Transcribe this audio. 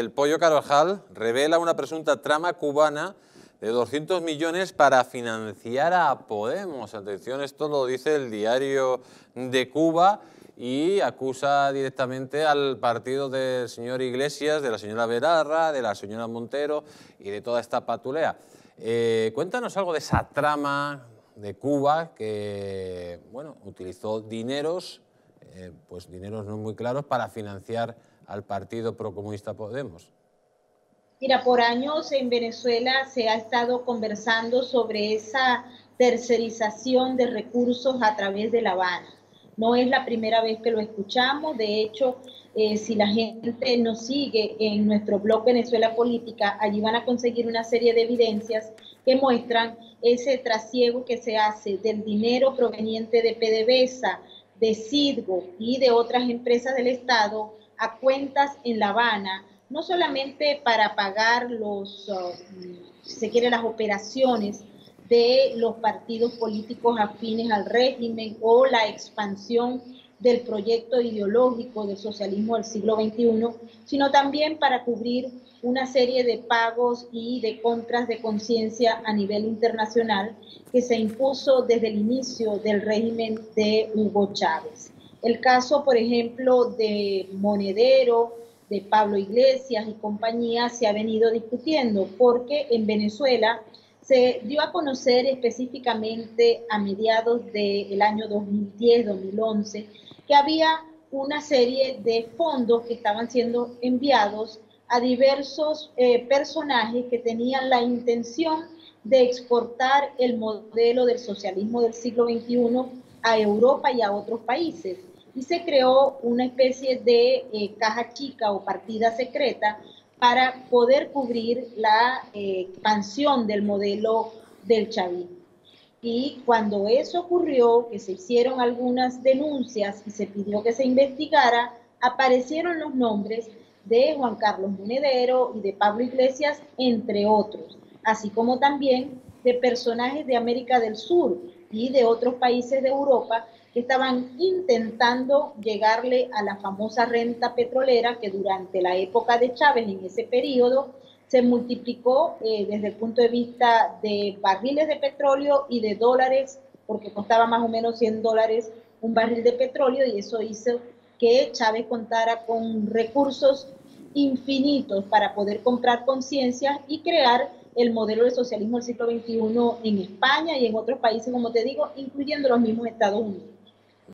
El Pollo Carvajal revela una presunta trama cubana de 200 millones para financiar a Podemos. Atención, esto lo dice el diario de Cuba y acusa directamente al partido del señor Iglesias, de la señora Verarra, de la señora Montero y de toda esta patulea. Eh, cuéntanos algo de esa trama de Cuba que bueno, utilizó dineros, eh, pues dineros no muy claros, para financiar al Partido Procomunista Podemos? Mira, por años en Venezuela se ha estado conversando sobre esa tercerización de recursos a través de La Habana. No es la primera vez que lo escuchamos, de hecho, eh, si la gente nos sigue en nuestro blog Venezuela Política, allí van a conseguir una serie de evidencias que muestran ese trasiego que se hace del dinero proveniente de PDVSA, de Cidgo y de otras empresas del Estado a cuentas en La Habana, no solamente para pagar los, si se quiere, las operaciones de los partidos políticos afines al régimen o la expansión del proyecto ideológico del socialismo del siglo XXI, sino también para cubrir una serie de pagos y de compras de conciencia a nivel internacional que se impuso desde el inicio del régimen de Hugo Chávez. El caso, por ejemplo, de Monedero, de Pablo Iglesias y compañía se ha venido discutiendo porque en Venezuela se dio a conocer específicamente a mediados del año 2010-2011 que había una serie de fondos que estaban siendo enviados a diversos eh, personajes que tenían la intención de exportar el modelo del socialismo del siglo XXI a Europa y a otros países y se creó una especie de eh, caja chica o partida secreta para poder cubrir la eh, expansión del modelo del chavismo. Y cuando eso ocurrió, que se hicieron algunas denuncias y se pidió que se investigara, aparecieron los nombres de Juan Carlos Monedero y de Pablo Iglesias, entre otros, así como también de personajes de América del Sur y de otros países de Europa que estaban intentando llegarle a la famosa renta petrolera que durante la época de Chávez, en ese periodo, se multiplicó eh, desde el punto de vista de barriles de petróleo y de dólares, porque costaba más o menos 100 dólares un barril de petróleo y eso hizo que Chávez contara con recursos infinitos para poder comprar conciencia y crear el modelo de socialismo del siglo XXI en España y en otros países, como te digo, incluyendo los mismos Estados Unidos.